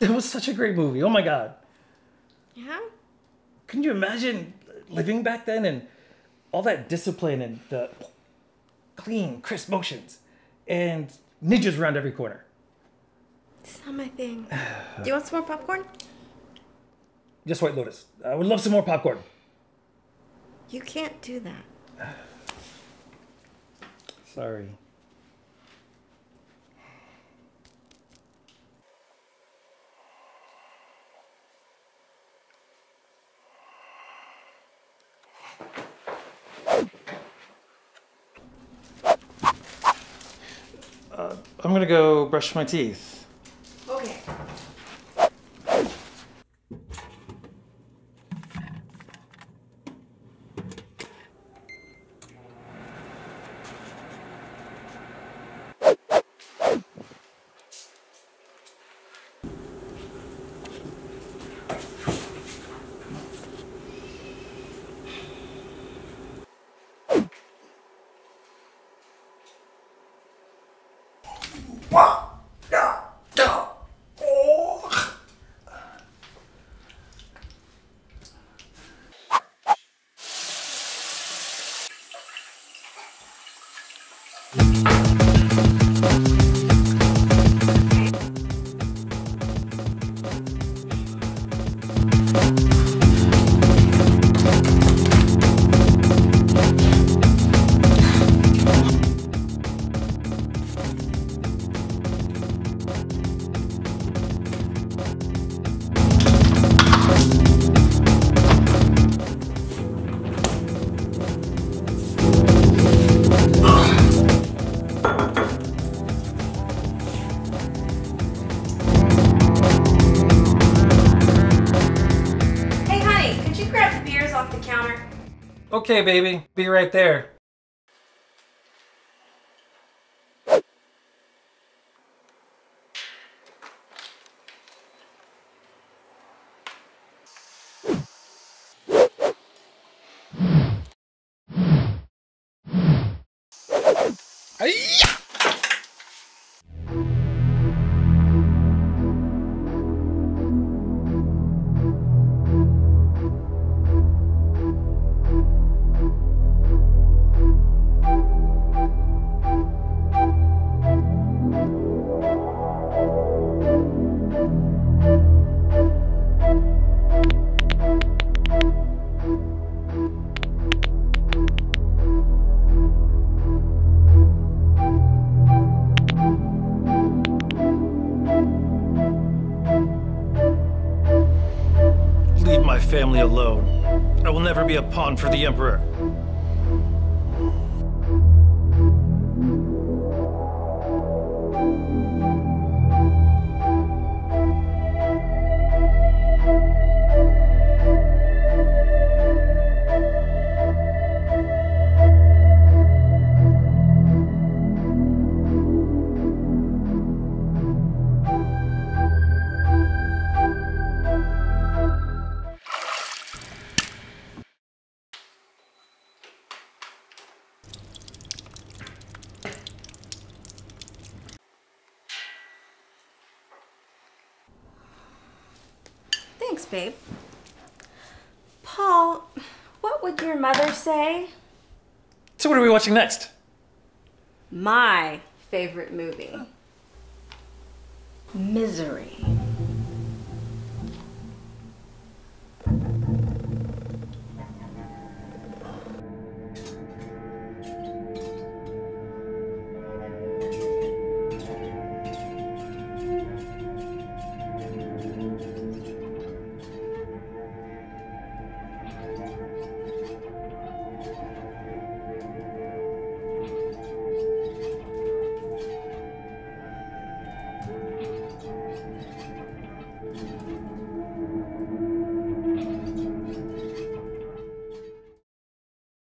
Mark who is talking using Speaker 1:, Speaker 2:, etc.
Speaker 1: It was such a great movie. Oh my god.
Speaker 2: Yeah?
Speaker 1: Can you imagine living back then and all that discipline and the clean, crisp motions and ninjas around every corner?
Speaker 2: It's not my thing. Do you want some more popcorn?
Speaker 1: Just White Lotus. I would love some more popcorn.
Speaker 2: You can't do that.
Speaker 1: Sorry. Uh, I'm gonna go brush my teeth.
Speaker 2: Okay. Hey,
Speaker 1: Okay, baby. Be right there. Leave family alone. I will never be a pawn for the Emperor.
Speaker 2: Babe. Paul, what would your mother say?
Speaker 1: So, what are we watching next?
Speaker 2: My favorite movie Misery.